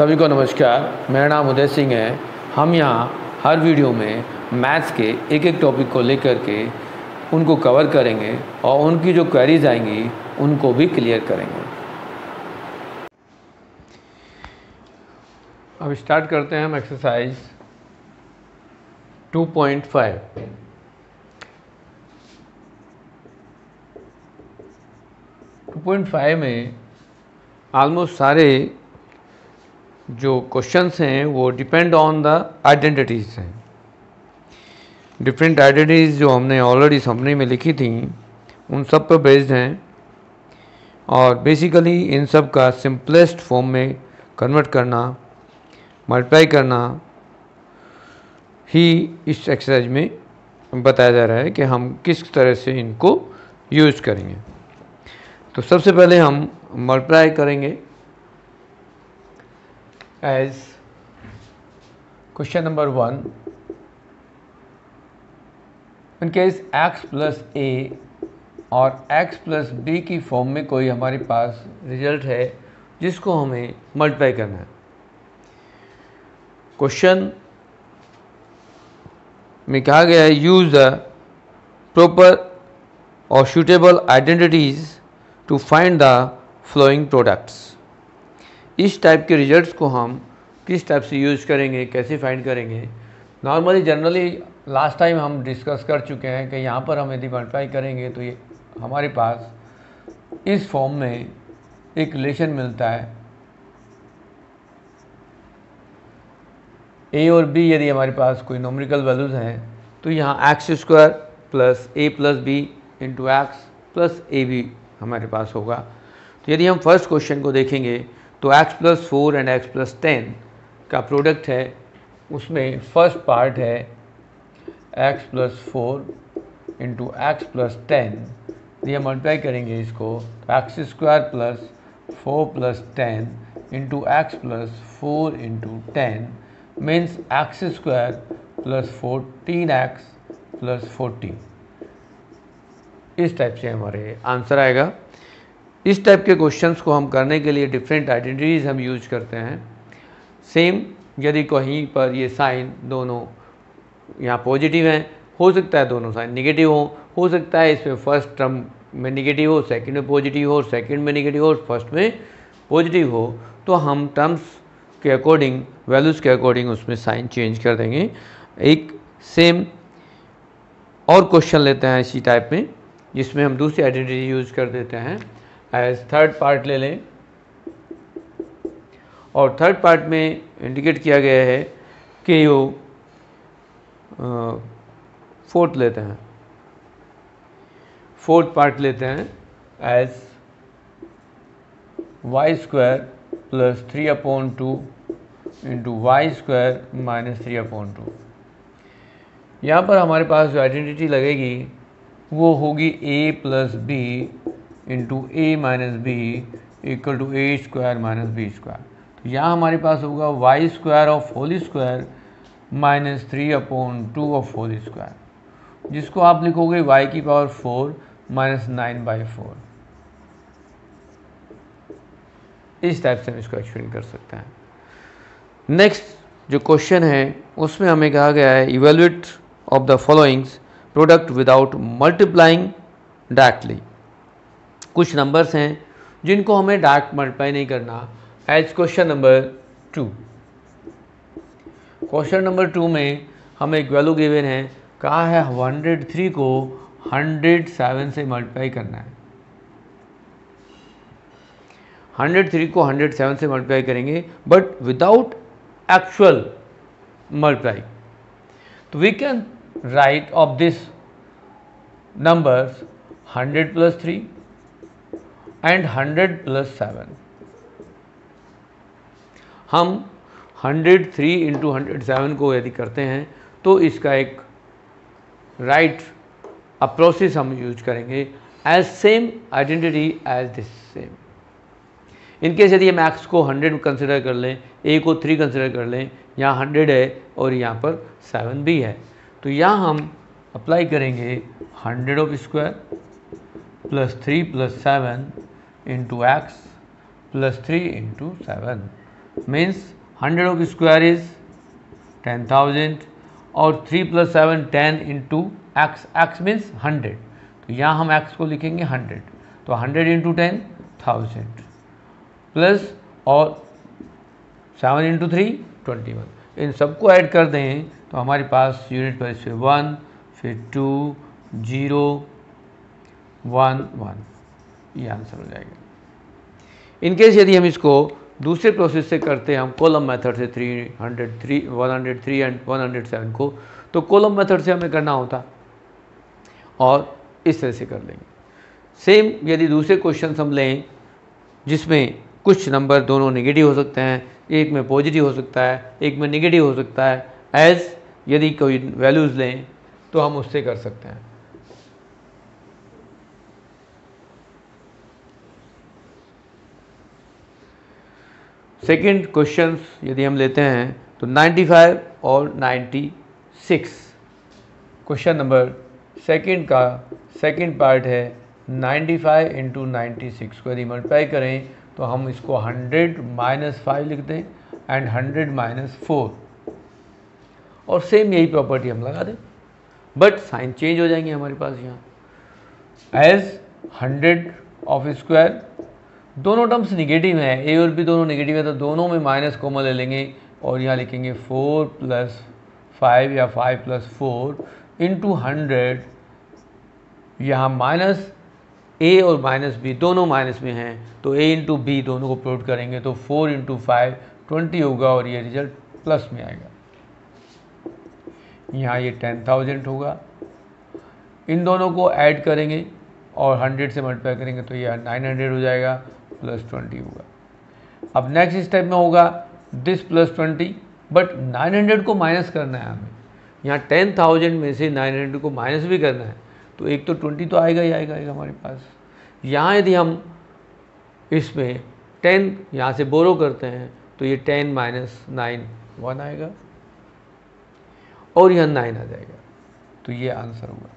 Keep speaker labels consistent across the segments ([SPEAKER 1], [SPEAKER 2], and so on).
[SPEAKER 1] सभी को नमस्कार। मेरा नाम उदय सिंह है। हम यहाँ हर वीडियो में मैथ्स के एक एक टॉपिक को लेकर के उनको कवर करेंगे और उनकी जो क्वेरीज आएँगी, उनको भी क्लियर करेंगे। अब स्टार्ट करते हैं हम एक्सरसाइज 2.5 2.5 में ऑलमोस्ट सारे जो क्वेश्चंस हैं, वो डिपेंड ऑन द आइडेंटिटीज़ हैं। डिफरेंट आइडेंटिटीज़ जो हमने ऑलरेडी समरी में लिखी थी, उन सब पर बेस्ड हैं। और बेसिकली इन सब का सिंपलेस्ट फॉर्म में कन्वर्ट करना मल्टीप्लाई करना, ही इस एक्सरसाइज में बताया जा रहा है कि हम किस तरह से इनको यूज़ करेंगे। तो सबसे पहले हम मल्टीप्लाई करेंगे। As question number one in case x plus a और x प्लस बी की फॉर्म में कोई हमारे पास रिज़ल्ट है, जिसको हमें मल्टीप्लाई करना है। क्वेश्चन में कहा गया है यूज़ द प्रॉपर और suitable identities to find the following products इस टाइप के रिजल्ट्स को हम किस टाइप से यूज़ करेंगे, कैसे फाइंड करेंगे? नॉर्मली जनरली लास्ट टाइम हम डिस्कस कर चुके हैं कि यहाँ पर हम यदि मल्टीप्लाई करेंगे तो ये हमारे पास इस फॉर्म में एक रिलेशन मिलता है। ए और बी यदि हमारे पास कोई नोमरिकल वैल्यूज़ हैं तो यहाँ x square plus a plus b into x plus a b हमारे पास होगा। तो यदि हम फ़र्स्ट क्वेश्चन को देखेंगे तो x plus four and x plus ten का प्रोडक्ट है, उसमें फ़र्स्ट पार्ट है x plus four into x plus ten ये मल्टीप्लाई करेंगे इसको x square plus four plus ten into x plus four into ten means x square plus fourteen x plus fourteen इस type से हमारे answer आएगा। इस type के questions को हम करने के लिए डिफरेंट आइडेंटिटीज़ हम यूज़ करते हैं। सेम यदि कहीं पर ये साइन दोनों यहाँ पॉजिटिव हैं, हो सकता है दोनों साइन निगेटिव हो। हो सकता है इसमें फ़र्स्ट टर्म में निगेटिव हो सेकंड में पॉजिटिव हो सेकंड में निगेटिव हो फ़र्स्ट में पॉजिटिव हो। तो हम टर्म्स के अकॉर्डिंग वैल्यूज़ के अकॉर्डिंग उसमें साइन चेंज कर देंगे। एक सेम और क्वेश्चन लेते हैं इसी टाइप में, जिसमें हम दूसरी आइडेंटिटी यूज़ कर देते हैं। एज थर्ड पार्ट ले लें। और थर्ड पार्ट में इंडिकेट किया गया है कि वो फोर्थ लेते हैं। फोर्थ पार्ट लेते हैं as y square plus three upon two into y square minus three upon two यहाँ पर हमारे पास जो आइडेंटिटी लगेगी, वो होगी a plus b into a minus b equal to a square minus b square तो यहाँ हमारे पास होगा y square of whole square minus three upon two of whole square जिसको आप लिखोगे वाई की power four minus nine by four इस टाइप से हम इसको एक्सप्लेन कर सकते हैं। नेक्स्ट जो क्वेश्चन है, उसमें हमें कहा गया है evaluate of the followings product without multiplying directly कुछ नंबर्स हैं जिनको हमें डायरेक्ट मल्टीप्लाई नहीं करना। As question number two question number two में हमें एक वैल्यू गिवन है। कहा है? हंड्रेड थ्री को हंड्रेड सेवन से मल्टीप्लाई करना है। हंड्रेड थ्री को हंड्रेड सेवन से मल्टीप्लाई करेंगे बट विदाउट एक्चुअल मल्टीप्लाई तो we can write of this numbers 100 plus 3 and 100 plus 7 हम 103 इंटू हंड्रेड सेवन को यदि करते हैं तो इसका एक राइट अप्रोसेस हम यूज़ करेंगे as same identity as this same. In case यदि हम एक्स को 100 कंसिडर कर लें, ए को 3 कंसिडर कर लें, यहाँ 100 है और यहाँ पर 7 भी है तो यहाँ हम अप्लाई करेंगे hundred of square plus three plus seven into x plus three into seven means hundred of square is ten thousand और three plus seven ten into x x means hundred तो यहाँ हम एक्स को लिखेंगे hundred तो hundred into ten thousand plus और seven into three twenty one इन सबको add कर दें तो हमारे पास यूनिट पर फिर वन फिर टू ज़ीरो वन वन ये आंसर हो जाएगा। इनकेस यदि हम इसको दूसरे प्रोसेस से करते हैं, हम कॉलम मेथड से 300 3 103 एंड 107 को तो कॉलम मेथड से हमें करना होता और इस तरह से कर लेंगे। सेम यदि दूसरे क्वेश्चन हम लें, जिसमें कुछ नंबर दोनों नेगेटिव हो सकते हैं, एक में पॉजिटिव हो सकता है, एक में नेगेटिव हो सकता है एज यदि कोई वैल्यूज़ लें तो हम उससे कर सकते हैं। सेकंड क्वेश्चन यदि हम लेते हैं तो 95 और 96 क्वेश्चन नंबर सेकंड का सेकंड पार्ट है 95 फाइव इंटू नाइन्टी को यदि मल्टीप्लाई करें तो हम इसको 100 माइनस फाइव लिख दें एंड 100 माइनस फोर और सेम यही प्रॉपर्टी हम लगा दें। बट साइन चेंज हो जाएँगे हमारे पास यहाँ। एज 100 ऑफ़ स्क्वायर दोनों टर्म्स निगेटिव हैं। ए और बी दोनों निगेटिव है तो दोनों में माइनस कॉमन ले लेंगे और यहाँ लिखेंगे फोर प्लस फाइव या five plus four into hundred यहाँ माइनस ए और माइनस बी दोनों माइनस में हैं तो ए इंटू बी दोनों को प्रोट करेंगे तो फोर इंटू फाइव ट्वेंटी होगा और ये रिज़ल्ट प्लस में आएगा। यहाँ ये टेन थाउज़ेंड होगा। इन दोनों को ऐड करेंगे और हंड्रेड से मल्टीप्लाई करेंगे तो ये नाइन हंड्रेड हो जाएगा। प्लस ट्वेंटी होगा अब नेक्स्ट स्टेप में होगा this plus twenty but nine hundred को माइनस करना है हमें। यहाँ टेन थाउज़ेंड में से नाइन हंड्रेड को माइनस भी करना है तो एक तो ट्वेंटी तो आएगा ही आएगा आएगा हमारे पास। यहाँ यदि हम इसमें टेन यहाँ से बोरो करते हैं तो ये टेन माइनस नाइन वन आएगा, और यह नाइन आ जाएगा। तो ये आंसर होगा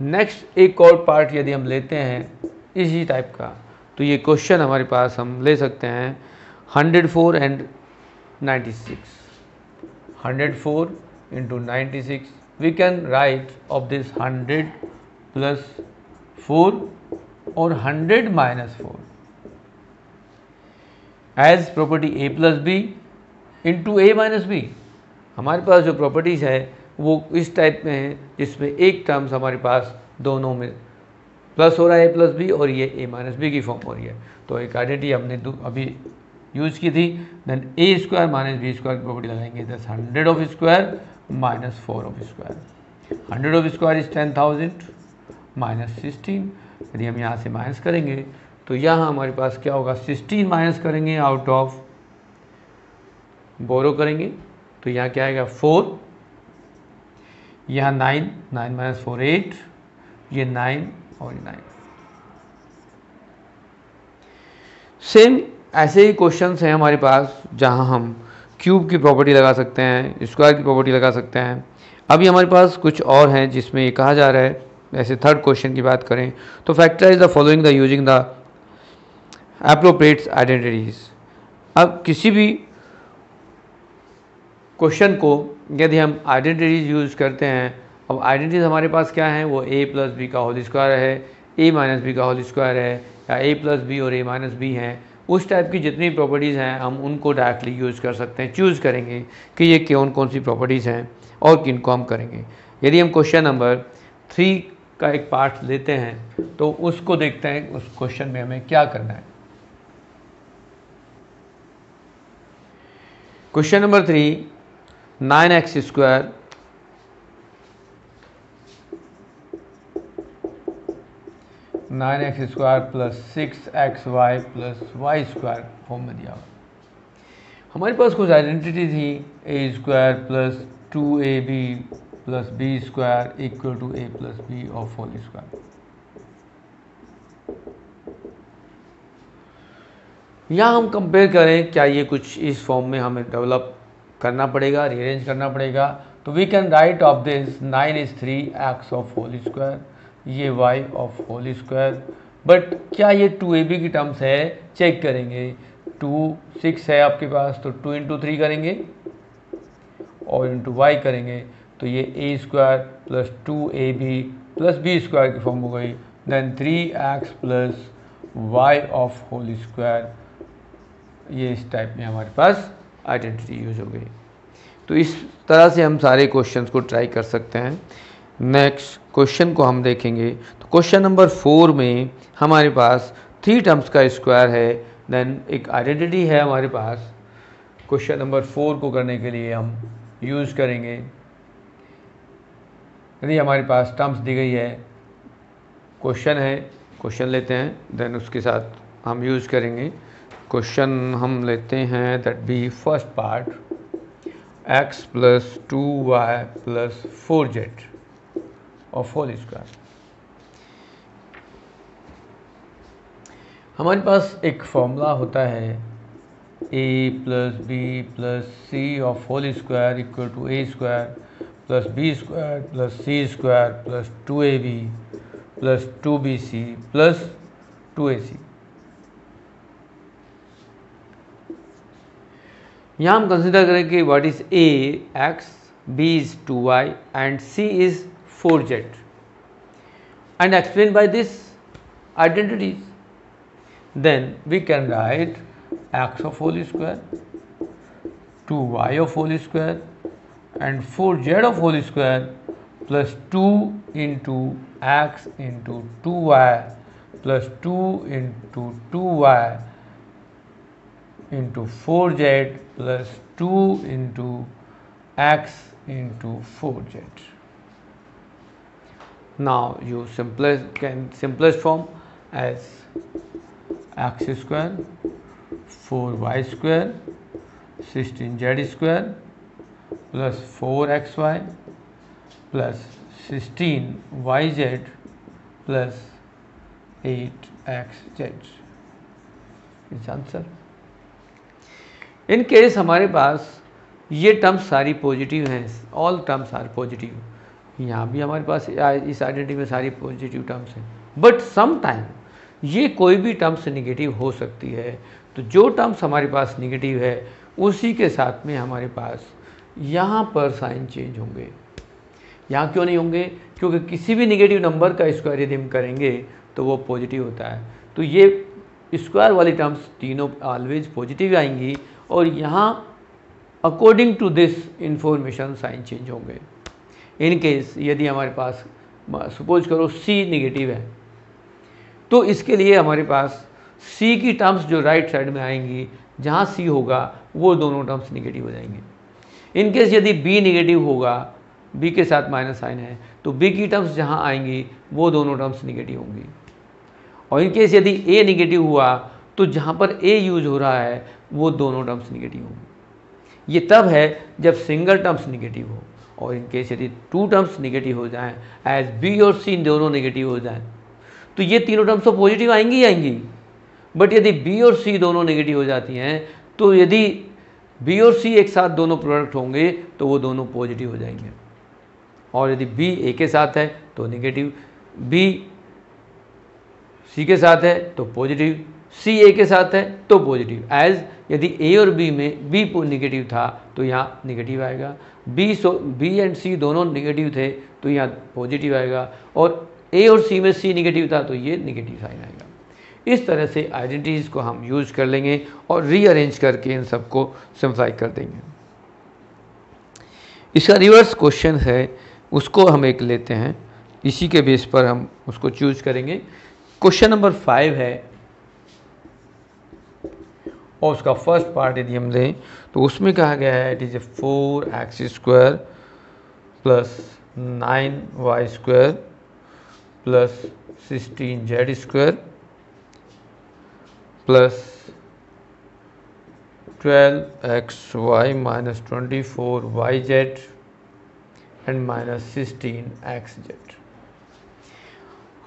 [SPEAKER 1] नेक्स्ट एक और पार्ट यदि हम लेते हैं इसी टाइप का। तो ये क्वेश्चन हमारे पास हम ले सकते हैं hundred four and ninety six hundred four into ninety six we can write of this hundred plus four और hundred minus four as property a plus b into a minus b हमारे पास जो properties है, वो इस type में है, जिसमें एक टर्म्स हमारे पास दोनों में प्लस हो रहा है ए प्लस बी, और ये ए माइनस बी की फॉर्म हो रही है। तो एक आइडेंटिटी हमने अभी यूज़ की थी then a square minus b square की प्रॉपर्टी लगाएँगे दस hundred of square minus four of square hundred of square is ten thousand minus sixteen यदि हम यहाँ से माइनस करेंगे तो यहाँ हमारे पास क्या होगा? सिक्सटीन माइनस करेंगे आउट ऑफ़ बोरो करेंगे तो यहाँ क्या आएगा? फोर यहाँ nine nine minus four eight ये नाइन और नाइन सेम ऐसे ही क्वेश्चंस हैं हमारे पास, जहाँ हम क्यूब की प्रॉपर्टी लगा सकते हैं स्क्वायर की प्रॉपर्टी लगा सकते हैं। अभी हमारे पास कुछ और हैं जिसमें ये कहा जा रहा है। ऐसे थर्ड क्वेश्चन की बात करें तो factorise the following the using the appropriates identities अब किसी भी क्वेश्चन को यदि हम आइडेंटिटीज यूज़ करते हैं अब आइडेंटिटीज हमारे पास क्या है? वो ए प्लस बी का होल स्क्वायर है ए माइनस बी का होल स्क्वायर है, या ए प्लस बी और ए माइनस बी हैं। उस टाइप की जितनी प्रॉपर्टीज़ हैं, हम उनको डायरेक्टली यूज़ कर सकते हैं। चूज़ करेंगे कि ये कौन कौन सी प्रॉपर्टीज़ हैं और किन को हम करेंगे। यदि हम क्वेश्चन नंबर थ्री का एक पार्ट लेते हैं तो उसको देखते हैं, उस क्वेश्चन में हमें क्या करना है। Question number three nine x square nine x square plus six x y plus y square form में दिया हुआ। हमारे पास कुछ आइडेंटिटी थी, a square plus two a b plus b square equal to a plus b of whole square. यहाँ हम compare करें, क्या ये कुछ इस फॉर्म में हमें डेवलप करना पड़ेगा रीअरेंज करना पड़ेगा? तो we can write of this nine is three x of whole square ये y of whole square but क्या ये टू ए बी की टर्म्स है? चेक करेंगे. टू सिक्स है आपके पास तो टू इंटू थ्री करेंगे. और इंटू वाई करेंगे. तो ये a square plus two a b plus b square की फॉर्म हो गई. Then three x plus y of whole square ये इस टाइप में हमारे पास आइडेंटिटी यूज़ हो गई. तो इस तरह से हम सारे क्वेश्चंस को ट्राई कर सकते हैं. नेक्स्ट क्वेश्चन को हम देखेंगे। तो क्वेश्चन नंबर फोर में हमारे पास थ्री टर्म्स का स्क्वायर है देन एक आइडेंटिटी है हमारे पास। क्वेश्चन नंबर फोर को करने के लिए हम यूज़ करेंगे। यदि हमारे पास टर्म्स दी गई है क्वेश्चन है क्वेश्चन लेते हैं देन उसके साथ हम यूज़ करेंगे। क्वेश्चन हम लेते हैं that be first part X plus two Y plus four Z of whole square हमारे पास एक फॉर्मूला होता है A plus B plus C of whole square equal to A square plus B square plus C square plus two A B plus two B C plus two A C यहाँ हम consider करें कि what is A X B is two Y and C is 4Z and explained by these identities. Then we can write x of whole square, 2y of whole square and 4z of whole square plus 2 into x into 2y plus 2 into 2y into 4z plus 2 into x into 4z. Now you simplest can simplest form as x square 4y square 16z square plus 4xy plus 16yz plus 8xz is answer. In case हमारे पास ये terms सारी positive हैं all terms are positive यहाँ भी हमारे पास इस आइडेंटिटी में सारी पॉजिटिव टर्म्स हैं। बट सम टाइम ये कोई भी टर्म्स निगेटिव हो सकती है। तो जो टर्म्स हमारे पास निगेटिव है, उसी के साथ में हमारे पास यहाँ पर साइन चेंज होंगे। यहाँ क्यों नहीं होंगे? क्योंकि किसी भी निगेटिव नंबर का स्क्वायर यदि हम करेंगे तो वो पॉजिटिव होता है। तो ये स्क्वायर वाली टर्म्स तीनों ऑलवेज पॉजिटिव आएँगी और यहाँ according to this information sign change होंगे। इन केस यदि हमारे पास सपोज़ करो सी निगेटिव है तो इसके लिए हमारे पास सी की टर्म्स जो राइट right साइड में आएँगी, जहाँ सी होगा, वो दोनों टर्म्स निगेटिव हो जाएँगे। इन केस यदि बी निगेटिव होगा बी के साथ माइनस साइन है तो बी की टर्म्स जहाँ आएँगी, वो दोनों टर्म्स निगेटिव होंगी। और इन केस यदि ए निगेटिव हुआ तो जहाँ पर ए यूज़ हो रहा है, वो दोनों टर्म्स निगेटिव होंगे। ये तब है जब सिंगल टर्म्स निगेटिव हो। और इन केस यदि टू टर्म्स निगेटिव हो जाएँ एज बी और सी दोनों निगेटिव हो जाएँ तो ये तीनों टर्म्स तो पॉजिटिव आएँगी ही आएँगी। बट यदि बी और सी दोनों नेगेटिव हो जाती हैं तो यदि बी और सी एक साथ दोनों प्रोडक्ट होंगे तो वो दोनों पॉजिटिव हो जाएँगे। और यदि बी ए के साथ है तो नेगेटिव बी सी के साथ है तो पॉजिटिव सी ए के साथ है तो पॉजिटिव एज यदि ए और बी में बी निगेटिव था तो यहाँ निगेटिव आएगा. B so b and c दोनों निगेटिव थे तो यहाँ पॉजिटिव आएगा. और ए और सी में सी निगेटिव था तो ये निगेटिव साइन आएगा. इस तरह से आइडेंटिटीज़ को हम यूज़ कर लेंगे और रीअरेंज करके इन सबको सिंप्लाई कर देंगे. इसका रिवर्स क्वेश्चन है, उसको हम एक लेते हैं. इसी के बेस पर हम उसको चूज़ करेंगे. क्वेश्चन नंबर फाइव है और उसका फ़र्स्ट पार्ट यदि हम लें तो उसमें कहा गया है it is a four x square plus nine y square plus sixteen z square plus twelve x y minus twenty four y z and minus sixteen x z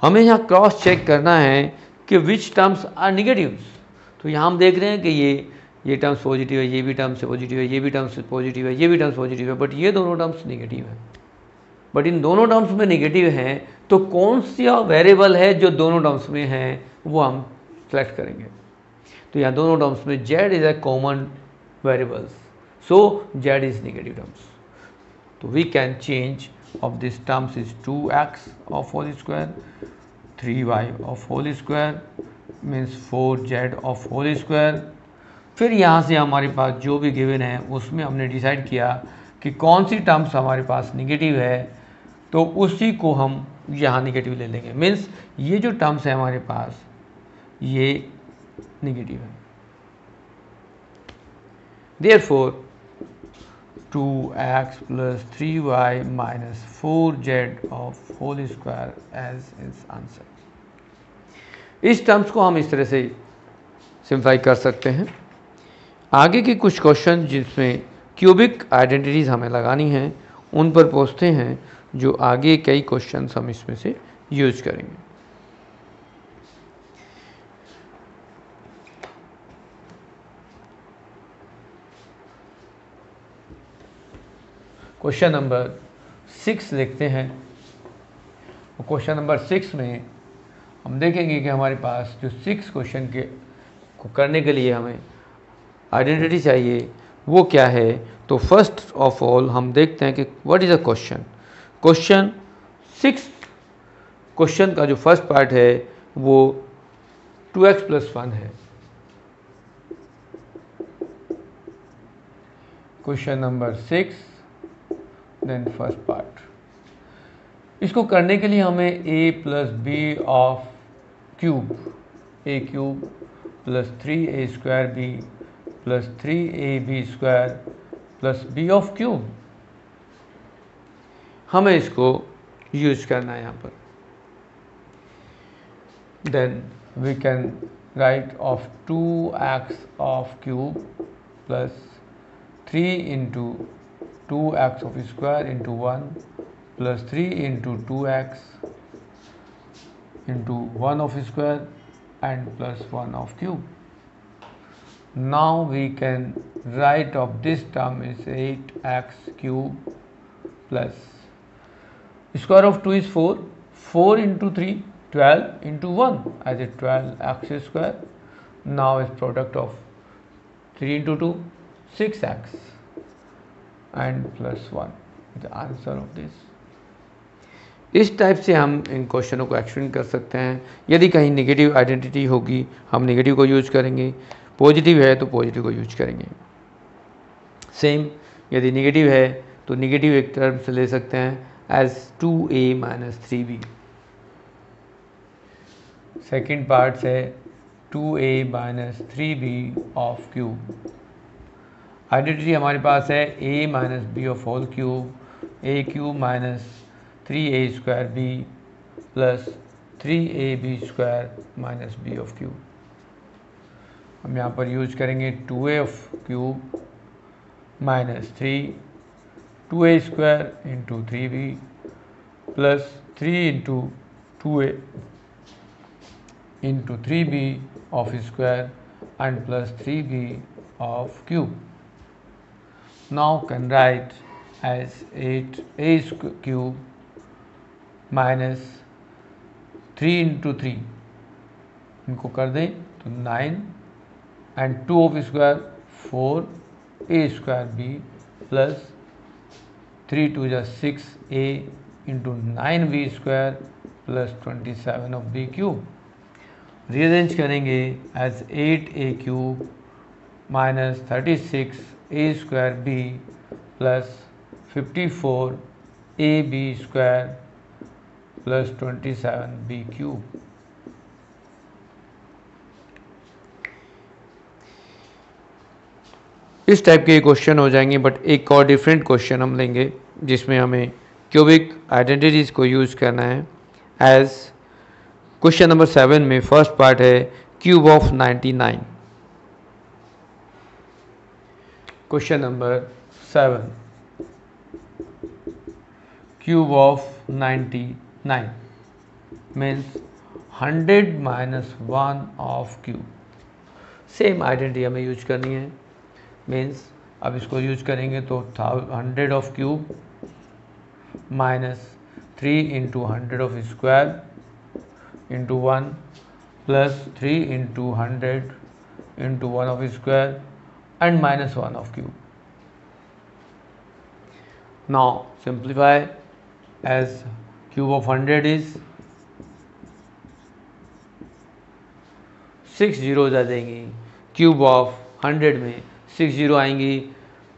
[SPEAKER 1] हमें यहाँ क्रॉस चेक करना है कि विच टर्म्स आर निगेटिव्स तो यहाँ हम देख रहे हैं कि ये ये टर्म्स पॉजिटिव है, ये भी टर्म्स पॉजिटिव है, ये भी टर्म्स पॉजिटिव है, ये भी टर्म्स पॉजिटिव है बट ये दोनों टर्म्स निगेटिव है। बट इन दोनों टर्म्स में निगेटिव हैं तो कौन सा वेरिएबल है जो दोनों टर्म्स में है, वो हम सेलेक्ट करेंगे। तो यहाँ दोनों टर्म्स में z is a common variables so z is negative terms तो we can change of this terms is 2x of whole square 3y of whole square means 4z of whole square. फिर यहाँ से हमारे पास जो भी given है, उसमें हमने डिसाइड किया कि कौन सी टर्म्स हमारे पास निगेटिव है तो उसी को हम यहाँ निगेटिव ले लेंगे। मीन्स ये जो टर्म्स है हमारे पास, ये निगेटिव है। There four two x plus three y minus four z of whole square as is answer इस टर्म्स को हम इस तरह से सिंप्लाई कर सकते हैं। आगे के कुछ क्वेश्चन जिसमें क्यूबिक आइडेंटिटीज़ हमें लगानी हैं, उन पर पूछते हैं, जो आगे कई क्वेश्चन हम इसमें से यूज़ करेंगे। क्वेश्चन नंबर सिक्स देखते हैं। क्वेश्चन नंबर सिक्स में हम देखेंगे कि हमारे पास जो सिक्स क्वेश्चन के, को करने के लिए हमें आइडेंटिटी चाहिए, वो क्या है? तो फ़र्स्ट ऑफ़ ऑल हम देखते हैं कि what is a question question six question का जो फ़र्स्ट पार्ट है, वो टू एक्स प्लस वन है। Question number six then first part इसको करने के लिए हमें a plus b of cube a cube plus three a square b plus three a b square plus b of cube हमें इसको use करना है यहाँ पर। Then we can write of two x of cube plus three into 2x of square into 1 plus 3 into 2x into 1 of square and plus 1 of cube. Now we can write of this term is 8x cube plus square of 2 is 4, 4 into 3, 12 into 1 as a 12x square. Now is product of 3 into 2, 6x and plus 1 the answer of this इस type से हम इन क्वेश्चनों को explain कर सकते हैं। यदि कहीं नेगेटिव आइडेंटिटी होगी, हम नेगेटिव को यूज़ करेंगे। पॉजिटिव है तो पॉजिटिव को यूज़ करेंगे। सेम यदि नेगेटिव है तो नेगेटिव एक टर्म से ले सकते हैं as two a minus three b second part है two a minus three b of cube identity हमारे पास है a minus b of whole cube a cube minus three a square b plus three a b square minus b of cube हम यहाँ पर use करेंगे two a of cube minus three two a square into three b plus three into two a into three b of square and plus three b of cube now can write as 8 a cube minus three into three. इनको कर दें तो nine and two of square four, a square b plus three two जा six, a into nine b square plus twenty seven of b cube. Rearrange करेंगे as eight a cube minus thirty six a square b plus fifty four a b square plus twenty seven b cube इस type के question हो जाएँगे but एक और different question हम लेंगे, जिसमें हमें क्यूबिक आइडेंटिटीज़ को यूज़ करना है। एज क्वेश्चन नंबर सेवन में फ़र्स्ट पार्ट है cube of ninety nine Question number 7 cube of 99 means 100 minus 1 of cube same identity हमें यूज़ करनी है मीन्स अब इसको यूज़ करेंगे तो hundred of cube minus three into hundred of square into one plus three into hundred into 1 of square and minus 1 of cube. Now, simplify as cube of 100 is 6 zeros आ जाएँगी। cube of 100 में six zero आएँगी।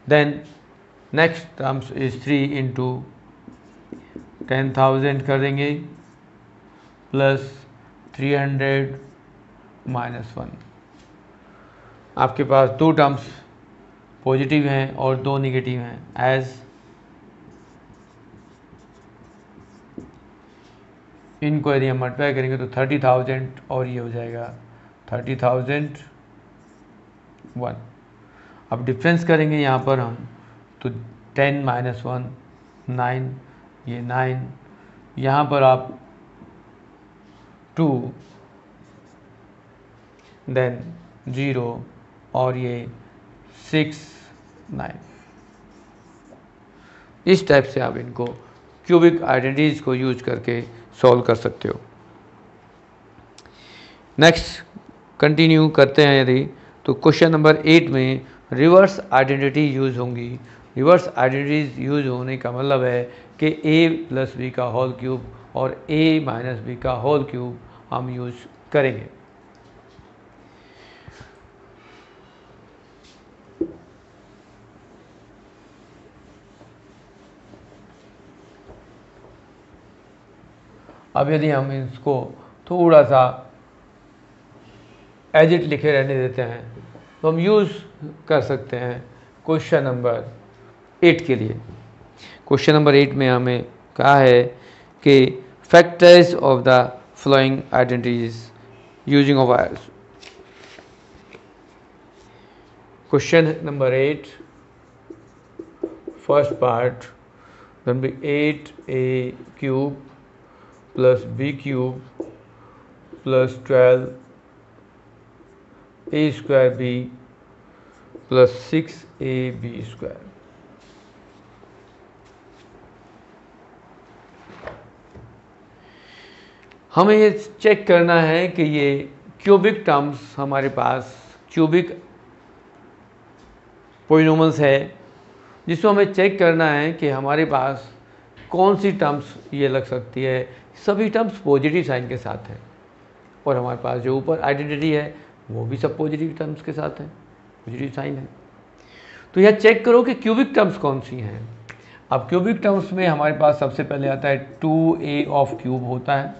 [SPEAKER 1] Then next terms is 3 into 10,000 कर देंगे। Plus 300 minus one आपके पास दो terms positive हैं और दो निगेटिव हैं। एज इनको यदि हम मल्टीप्लाई करेंगे तो थर्टी थाउज़ेंड और ये हो जाएगा थर्टी थाउज़ेंड वन अब डिफरेंस करेंगे यहाँ पर हम तो टेन माइनस वन नाइन ये नाइन यहाँ पर आप टू देन ज़ीरो और ये सिक्स नाइन इस टाइप से आप इनको क्यूबिक आइडेंटिटीज़ को यूज़ करके सॉल्व कर सकते हो। नेक्स्ट कंटिन्यू करते हैं यदि तो क्वेश्चन नंबर एट में रिवर्स आइडेंटिटी यूज़ होंगी। रिवर्स आइडेंटिटीज यूज़ होने का मतलब है कि ए प्लस बी का होल क्यूब और ए माइनस बी का होल क्यूब हम यूज़ करेंगे। अब यदि हम इसको थोड़ा सा एजिट लिखे रहने देते हैं तो हम यूज़ कर सकते हैं क्वेश्चन नंबर एट के लिए। क्वेश्चन नंबर एट में हमें कहा है कि factors of the following identities using of ours question number eight first part be 8a cube plus b cube plus 12 a square b plus 6 a b square. हमें ये check करना है कि ये क्यूबिक टर्म्स हमारे पास क्यूबिक पोइनोमल्स है, जिसको हमें चेक करना है कि हमारे पास कौन सी टर्म्स ये लग सकती है। सभी टर्म्स पॉजिटिव साइन के साथ हैं। और हमारे पास जो ऊपर आइडेंटिटी है, वो भी सब पॉजिटिव टर्म्स के साथ है। पॉजिटिव साइन है। तो यह चेक करो कि क्यूबिक टर्म्स कौन सी हैं। अब क्यूबिक टर्म्स में हमारे पास सबसे पहले आता है टू ए ऑफ़ क्यूब होता है।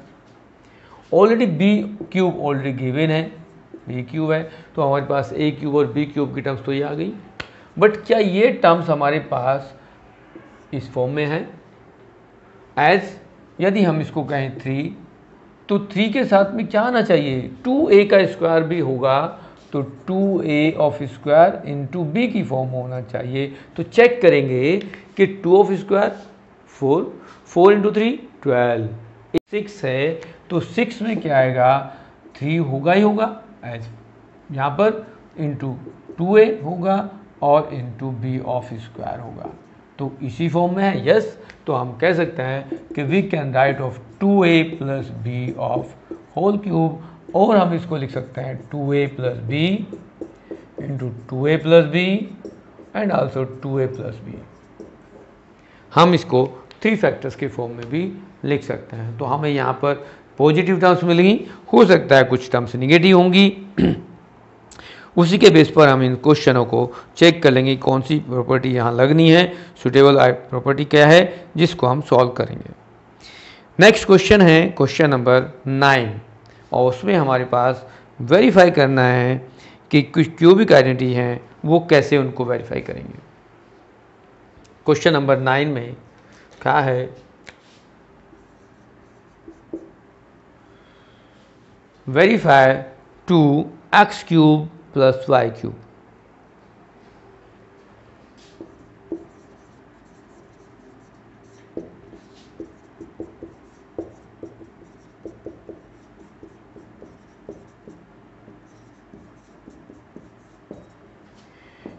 [SPEAKER 1] Already b cube already given है। बी क्यूब है। तो हमारे पास ए क्यूब और बी क्यूब की टर्म्स तो ये आ गई। बट क्या ये टर्म्स हमारे पास इस फॉर्म में है? एज यदि हम इसको कहें थ्री तो थ्री के साथ में क्या आना चाहिए? टू ए का स्क्वायर भी होगा तो two a of square into b की फॉर्म होना चाहिए। तो चेक करेंगे कि two of square four four into three twelve six है तो सिक्स में क्या आएगा? थ्री होगा ही होगा। एज यहाँ पर इंटू टू ए होगा और इंटू बी ऑफ़ स्क्वायर होगा। तो इसी फॉर्म में है? यस तो हम कह सकते हैं कि we can write of two a plus b of whole cube और हम इसको लिख सकते हैं two a plus b into two a plus b and also two a plus b हम इसको थ्री फैक्टर्स के फॉर्म में भी लिख सकते हैं। तो हमें यहाँ पर पॉजिटिव टर्म्स मिलेंगी हो सकता है कुछ टर्म्स निगेटिव होंगी। उसी के बेस पर हम इन क्वेश्चनों को चेक कर लेंगे कौन सी प्रॉपर्टी यहाँ लगनी है सुटेबल प्रॉपर्टी क्या है, जिसको हम सॉल्व करेंगे। नेक्स्ट क्वेश्चन है क्वेश्चन नंबर नाइन और उसमें हमारे पास वेरीफाई करना है कि कुछ क्यूबिक आइडेंटिटी हैं, वो कैसे उनको वेरीफाई करेंगे। क्वेश्चन नंबर नाइन में क्या है verify two x cube plus y cube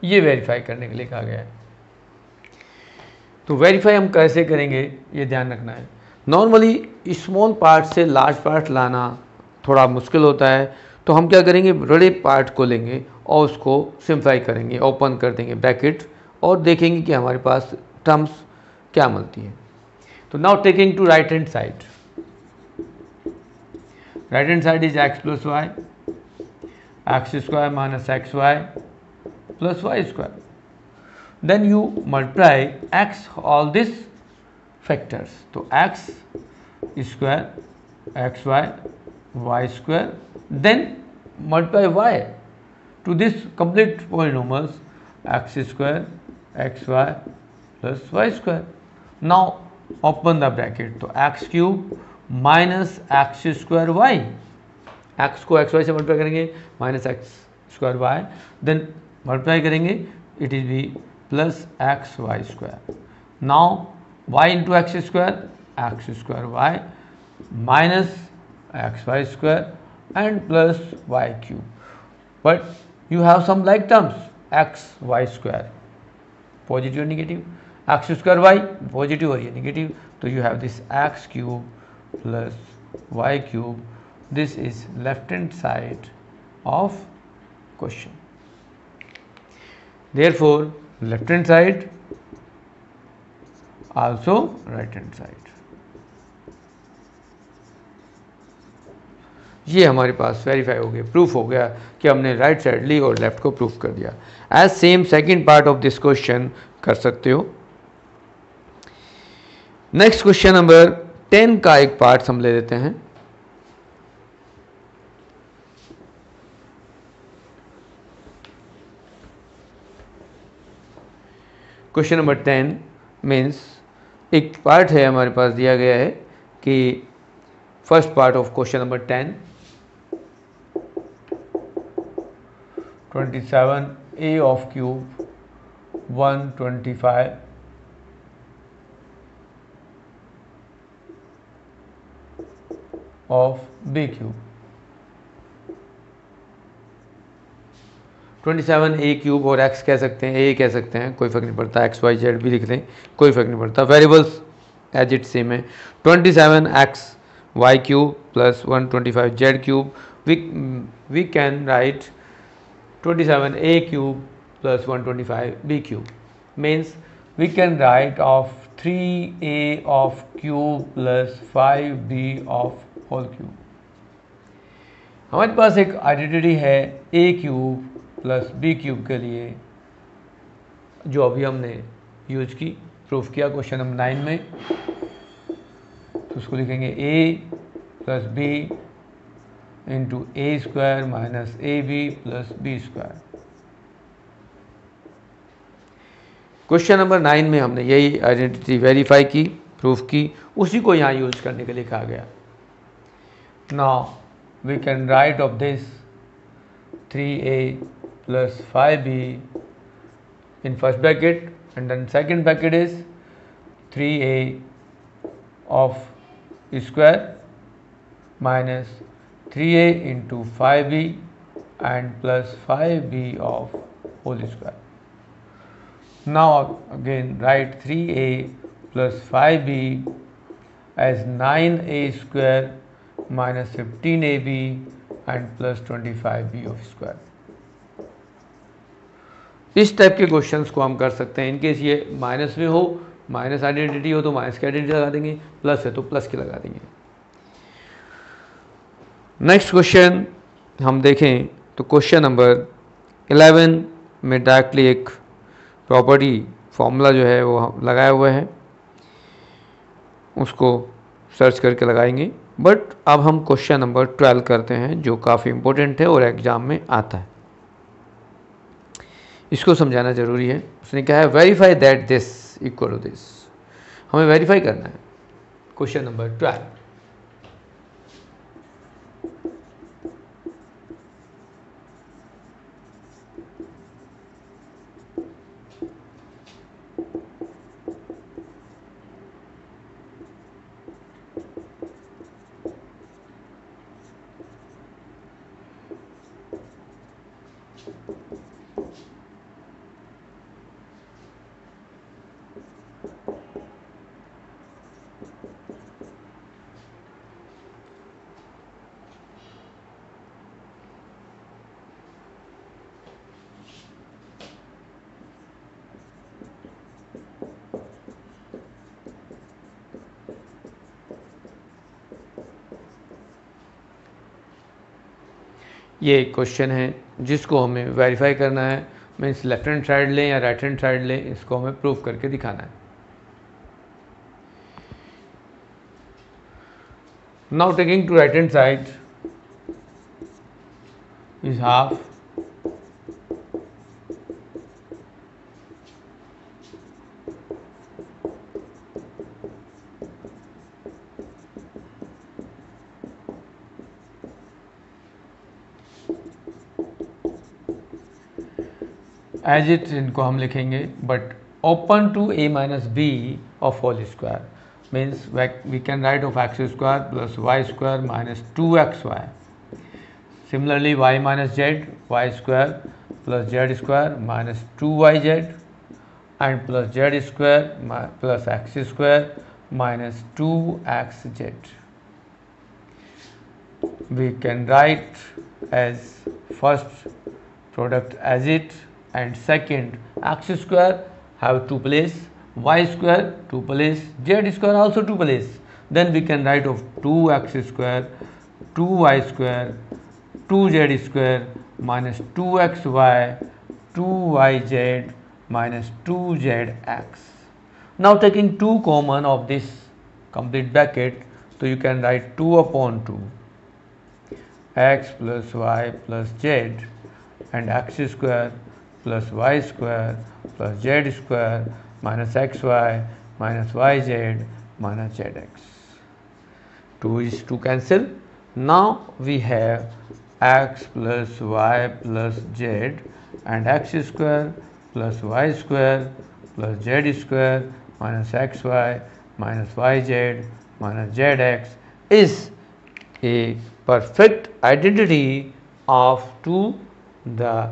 [SPEAKER 1] ये वेरीफाई करने के लिए कहा गया है। तो वेरीफाई हम कैसे करेंगे, ये ध्यान रखना है। नॉर्मली स्मॉल पार्ट से लार्ज पार्ट लाना थोड़ा मुश्किल होता है। तो हम क्या करेंगे? बड़े पार्ट को लेंगे और उसको सिंप्लाई करेंगे ओपन कर देंगे ब्रैकेट और देखेंगे कि हमारे पास टर्म्स क्या मिलती है। तो now taking to right hand side right hand side is x plus y x square minus x y plus y square then you multiply x, all these factors. so x square xy y square then multiply y to this complete polynomials x square xy plus y square now open the bracket so x cube minus x square y x को xy से multiply करेंगे minus x square y then multiply करेंगे it is b plus x y square. Now y into x square x square y minus x y square and plus y cube. But you have some like terms x y square positive or negative x square y positive or negative. So you have this x cube plus y cube. This is left hand side of question. Therefore, left hand side also right hand side ये हमारे पास verify हो गया proof हो गया कि हमने right side ली और लेफ़्ट को प्रूफ कर दिया। As same second part of this question कर सकते हो। नेक्स्ट क्वेश्चन नंबर टेन का एक पार्ट हम ले लेते हैं। क्वेश्चन नंबर टेन मीन्स एक पार्ट है हमारे पास दिया गया है कि first part of question number ten twenty seven a of cube one twenty five of b cube 27 a cube और एक्स कह सकते हैं ए कह सकते हैं, कोई फ़र्क नहीं पड़ता एक्स वाई जेड भी लिख दें, कोई फ़र्क नहीं पड़ता। वेरिएबल्स एज इट सेम है। 27 x y cube plus 125 z cube we we can write 27 a cube plus 125 b cube means we can write of 3 a of cube plus 5 b of whole cube हमारे पास एक identity है a cube plus b cube के लिए, जो अभी हमने use की प्रूफ किया क्वेश्चन नंबर नाइन में। तो उसको लिखेंगे a plus b into a square minus a b plus b square question number nine में हमने यही आइडेंटिटी वेरीफाई की प्रूफ की, उसी को यहाँ यूज़ करने के लिए कहा गया। Now we can write of this three a plus 5b in first bracket and then second bracket is 3a of three a into five b and plus five b of whole square now again write three a plus five b as nine a square minus fifteen a b and plus twenty five b of square इस type के questions को हम कर सकते हैं। In case ये minus में हो माइनस आइडेंटिटी हो तो माइनस की आइडेंटिटी लगा देंगे प्लस है तो प्लस की लगा देंगे। नेक्स्ट क्वेश्चन हम देखें तो क्वेश्चन नंबर 11 में डायरेक्टली एक प्रॉपर्टी फॉर्मूला जो है वो लगाया हुआ है। उसको सर्च करके लगाएँगे। बट अब हम क्वेश्चन नंबर 12 करते हैं, जो काफ़ी इंपॉर्टेंट है और एग्ज़ाम में आता है। इसको समझाना ज़रूरी है। उसने कहा है verify that this equal to this हमें वेरीफाई करना है। क्वेश्चन नंबर ट्वेल्व ये एक क्वेश्चन है, जिसको हमें वेरीफाई करना है। मीन्स लेफ़्ट हैंड साइड लें या राइट हैंड साइड लें, इसको हमें प्रूफ करके दिखाना है। Now taking to right hand side is half as it इनको हम लिखेंगे but open two a minus b of whole square means we can write of x square plus y square minus 2xy. Similarly, y minus z, y square plus z square minus 2yz and plus z square plus x square minus 2xz. We can write as first product as it and second x square have two place y square 2 place z square also 2 place. Then we can write of 2x square 2y square 2z square minus 2xy 2yz minus 2zx now taking 2 common of this complete bracket so you can write 2 upon 2 x plus y plus z and x square plus y square plus z square minus xy minus yz minus zx. 2 is to cancel. Now we have x plus y plus z and x square plus y square plus z square minus xy minus yz minus zx is a perfect identity of to the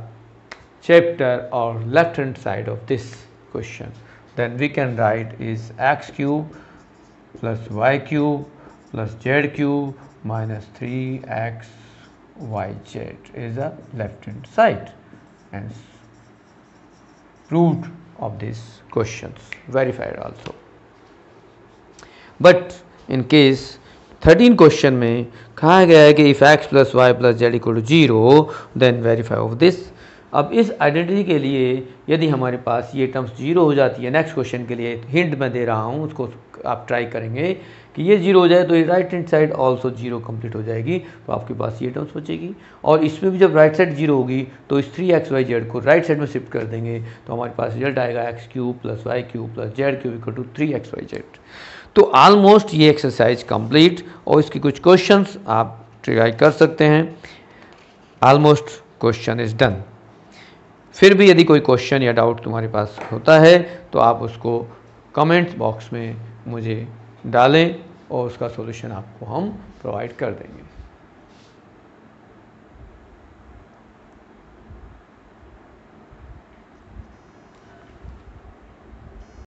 [SPEAKER 1] chapter or left hand side of this question then we can write is x cube plus y cube plus z cube minus 3x yz is the left hand side and root of these questions verified also but in case 13 question में कहा गया है कि if x plus y plus z equal to 0 then verify of this अब इस identity के लिए यदि हमारे पास ये टर्म्स ज़ीरो हो जाती है नेक्स्ट क्वेश्चन के लिए हिंट मैं दे रहा हूँ, उसको आप ट्राई करेंगे कि ये ज़ीरो हो जाए तो ये right hand side also zero complete हो जाएगी तो आपके पास ये टर्म्स बचेगी। और इसमें भी जब राइट साइड ज़ीरो होगी तो इस थ्री एक्स वाई जेड को राइट साइड में शिफ्ट कर देंगे तो हमारे पास रिज़ल्ट आएगा x cube plus y cube plus z cube equal to three x y z तो ऑलमोस्ट ये एक्सरसाइज कंप्लीट और इसकी कुछ क्वेश्चन आप ट्राई कर सकते हैं। ऑलमोस्ट क्वेश्चन इज़ डन फिर भी यदि कोई क्वेश्चन या डाउट तुम्हारे पास होता है तो आप उसको कमेंट्स बॉक्स में मुझे डालें और उसका सॉल्यूशन आपको हम प्रोवाइड कर देंगे।